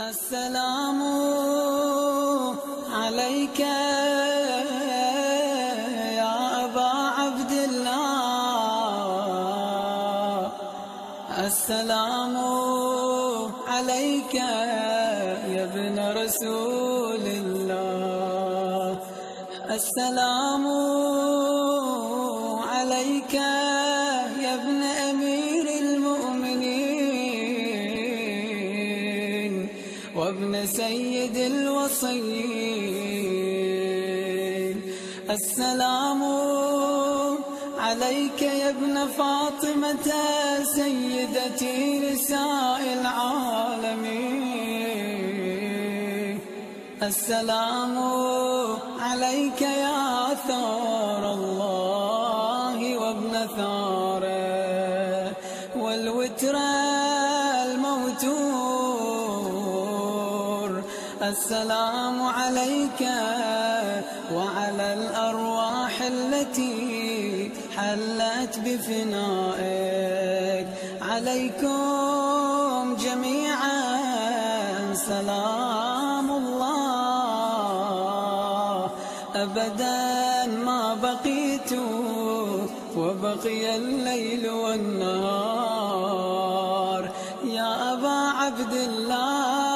السلام عليك يا أبا عبد الله. السلام عليك يا ابن رسول الله. السلام وابن سيد الوصيين. السلام عليك يا ابن فاطمة سيدتي نساء العالمين. السلام عليك يا ثار الله وابن ثاره والوتر الموتور السلام عليك وعلى الأرواح التي حلت بفنائك. عليكم جميعا سلام الله. أبدا ما بقيت وبقي الليل والنهار. يا أبا عبد الله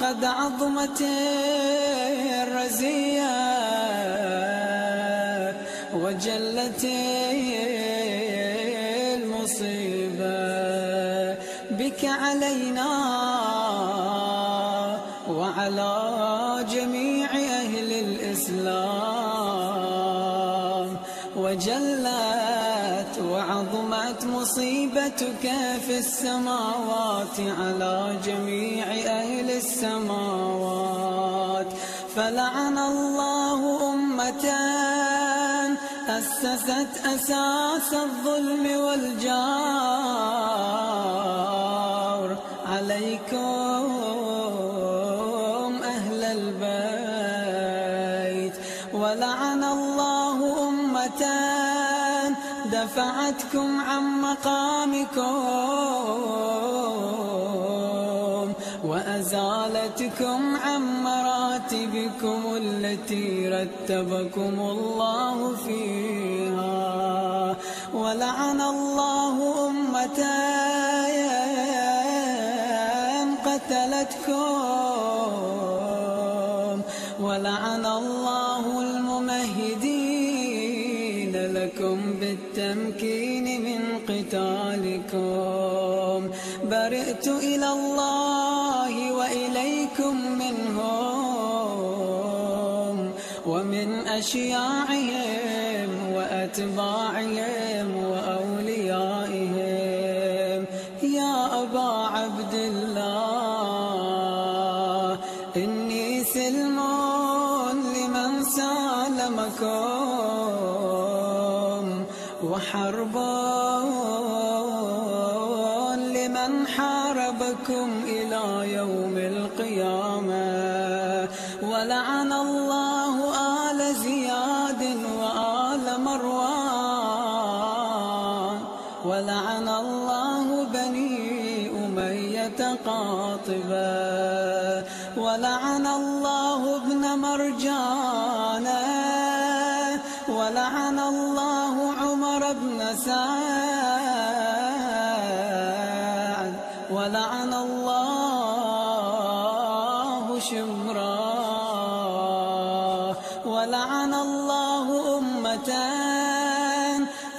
لقد عظمت الرزية وجلت المصيبة بك علينا وعلى جميع أهل الإسلام وجلت مصيبتك في السماوات على جميع أهل السماوات. فلعن الله أمة أسست أساس الظلم والجار. عليكم أهل البيت. ولعن الله أمة دفعتكم عن مقامكم وأزالتكم عن مراتبكم التي رتبكم الله فيها ولعن الله أمة قتلتكم ولعن الله بالتمكين من قتالكم. برئت إلى الله وإليكم منهم ومن أشياعهم وأتباعهم وأوليائهم. يا أبا عبد الله وحرب لمن حاربكم إلى يوم القيامة. ولعن الله آل زياد وآل مروان. ولعن الله بني أمية قاطبة. ولعن الله ابن مرجانة ولعن الله سعد ولعن الله شمرا ولعن الله أمة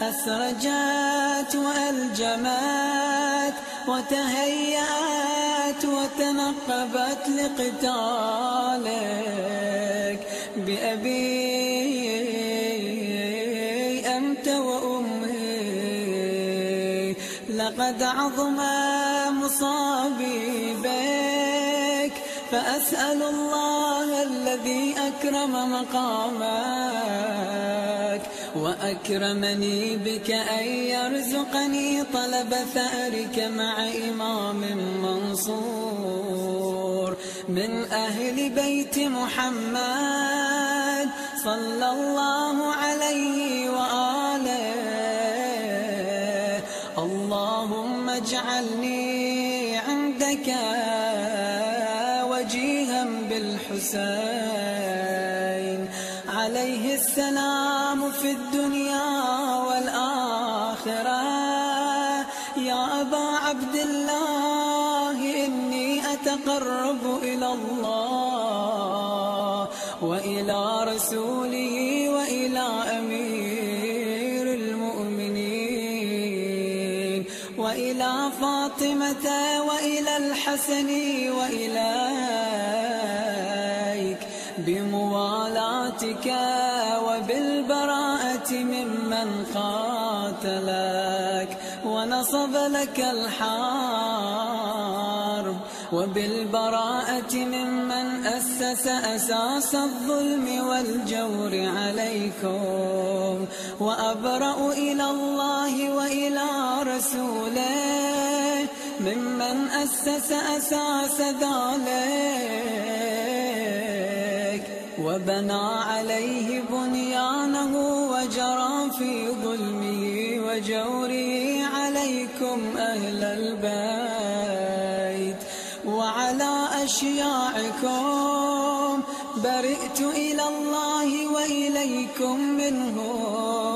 أسرجت وألجمت وتهيأت وتنقبت لقتالك بأبي لقد عظم مصابي بك فأسأل الله الذي أكرم مقامك وأكرمني بك أن يرزقني طلب ثأرك مع إمام منصور. من أهل بيت محمد صلى الله عليه وآله اللهم اجعلني عند إنك وجيها بالحسين. عليه السلام في الدنيا والآخرة. يا أبا عبد الله إني أتقرب إلى الله وإلى رسوله. وإلى الحسن وإليك بموالاتك وبالبراءة ممن قاتلك ونصب لك الحرب وبالبراءة ممن أسس أساس الظلم والجور عليكم وأبرأ إلى الله وإلى رسوله ممن أسس أساس ذلك وبنى عليه بنيانه وجرى في ظلمه وجوره عليكم أهل البيت وعلى أشياعكم برئت إلى الله وإليكم منهم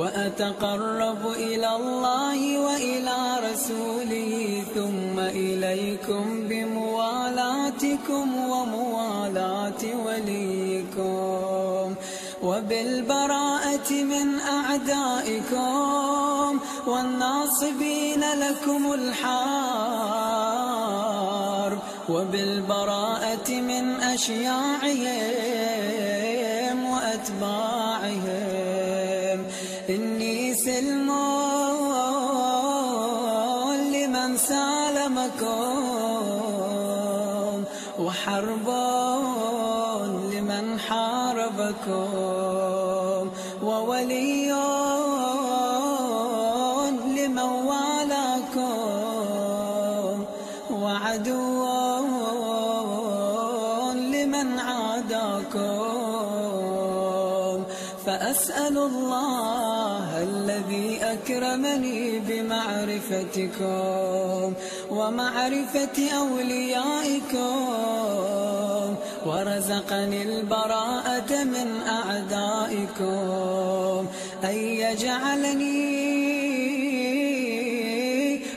وأتقرب إلى الله وإلى رسوله ثم إليكم بموالاتكم وموالاة وليكم وبالبراءة من أعدائكم والناصبين لكم الحرب وبالبراءة من أشياعهم وأتباعهم إني سلم لمن سالمكم وحرب لمن حاربكم وولي لمن والاكم وعدو لمن عاداكم فأسأل الله الذي أكرمني بمعرفتكم ومعرفة أوليائكم ورزقني البراءة من أعدائكم أن يجعلني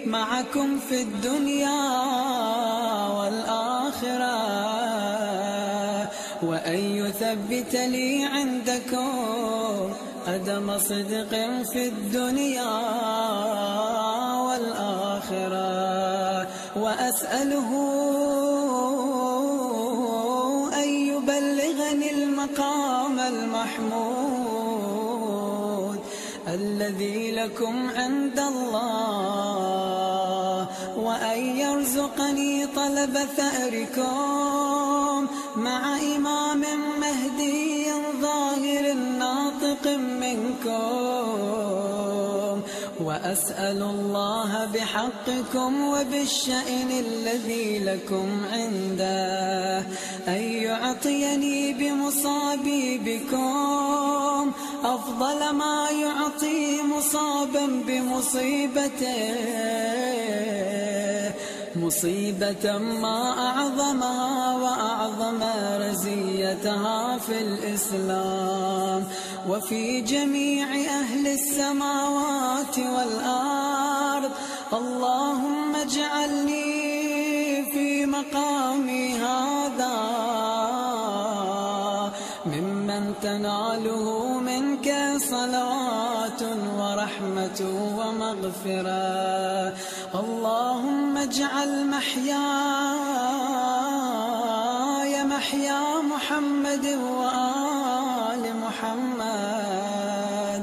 معكم في الدنيا وأن يثبت لي عندكم قدم صدق في الدنيا والآخرة وأسأله أن يبلغني المقام المحمود الذي لكم عند الله. وأن يرزقني طلب ثأركم مع إمام مهدي ظاهر ناطق منكم. وأسأل الله بحقكم وبالشأن الذي لكم عنده. أن يعطيني بمصابي بكم أفضل ما يعطي مصابا بمصيبته. مصيبة ما أعظمها وأعظم رزيتها في الإسلام. وفي جميع أهل السماوات والأرض اللهم اجعلني في مقامي هذا. ممن تناله منك صلوات ورحمة ومغفرة. اللهم اجعل محياي محيا محمد وآل محمد.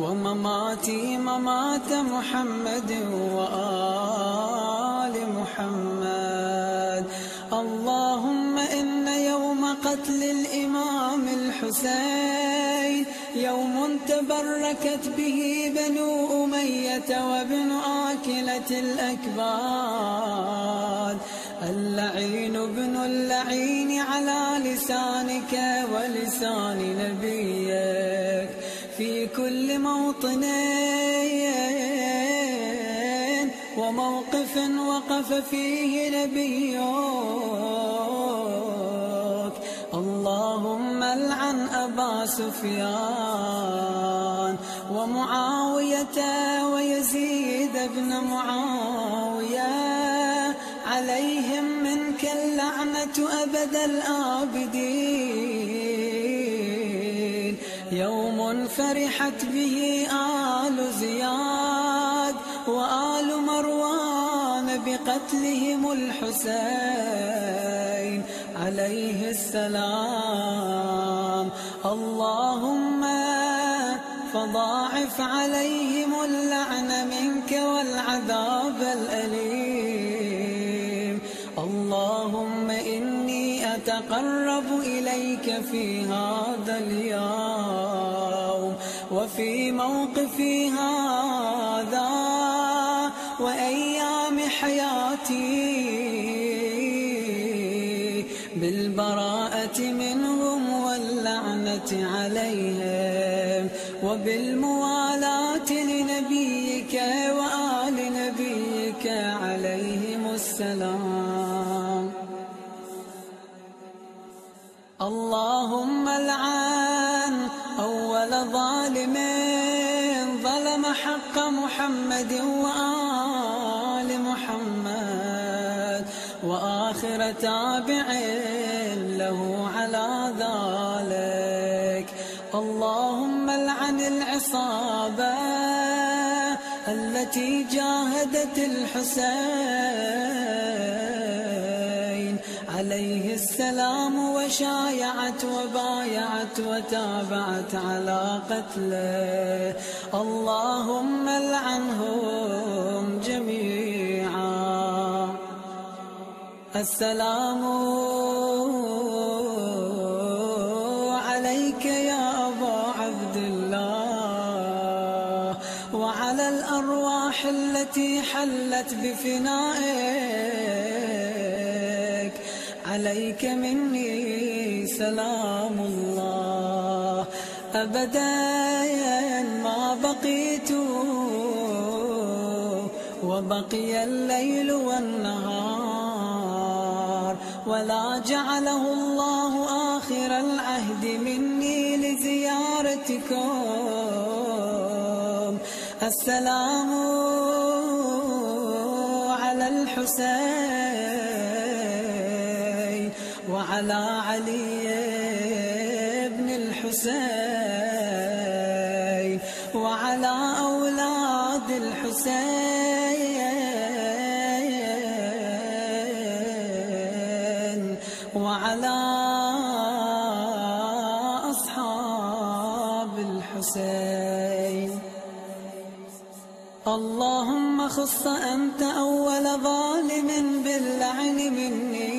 ومماتي ممات محمد وآل محمد. اللهم إن يوم قتل الإمام الحسين يوم تبركت به بنو أمية وابن آكلة الأكباد. اللعين ابن اللعين على لسانك ولسان نبيك. في كل موطن موقف وقف فيه نبيك سفيان ومعاوية ويزيد بن معاوية عليهم منك اللعنة أبد الآبدين. يوم فرحت به آل بقتلهم الحسين عليه السلام. اللهم فضاعف عليهم اللعن منك والعذاب الأليم. اللهم إني أتقرب إليك في هذا اليوم وفي موقفي هذا وأيام حياتي بالبراءة منهم واللعنة عليهم وبالموالاة حق محمد وآل محمد وآخر تابع له على ذلك. اللهم العن العصابة التي جاهدت الحسين. عليه السلام وشايعت وبايعت وتابعت على قتله. اللهم العنهم جميعا. السلام عليك يا أبا عبد الله. وعلى الأرواح التي حلت بفنائك عليك مني سلام الله. أبدا ما بقيت وبقي الليل والنهار. ولا جعله الله آخر العهد مني لزيارتكم. السلام على الحسين. وعلى علي بن الحسين وعلى أولاد الحسين وعلى أصحاب الحسين. اللهم خص أنت أول ظالم باللعن مني.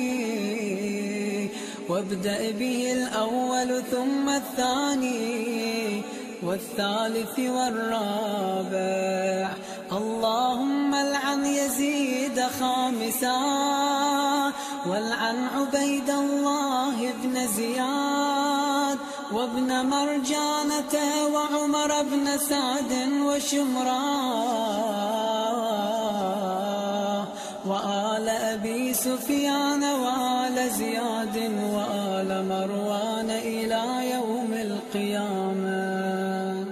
وابدأ به الأول ثم الثاني والثالث والرابع. اللهم العن يزيد خامسا والعن عبيد الله بن زياد وابن مرجانة وعمر بن سعد وشمران. وآل أبي سفيان وآل زياد وآل مروان إلى يوم القيامة.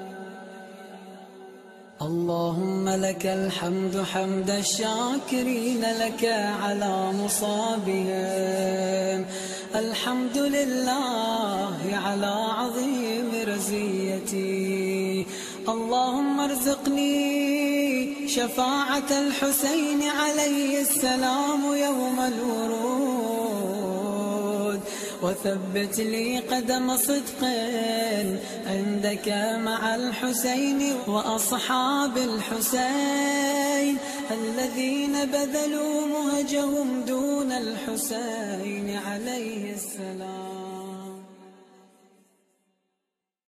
اللهم لك الحمد حمد الشاكرين لك على مصابهم. الحمد لله على عظيم رزيتي. اللهم ارزقني شفاعة الحسين عليه السلام يوم الورود. وثبت لي قدم صدق عندك مع الحسين وأصحاب الحسين الذين بذلوا مهجهم دون الحسين عليه السلام.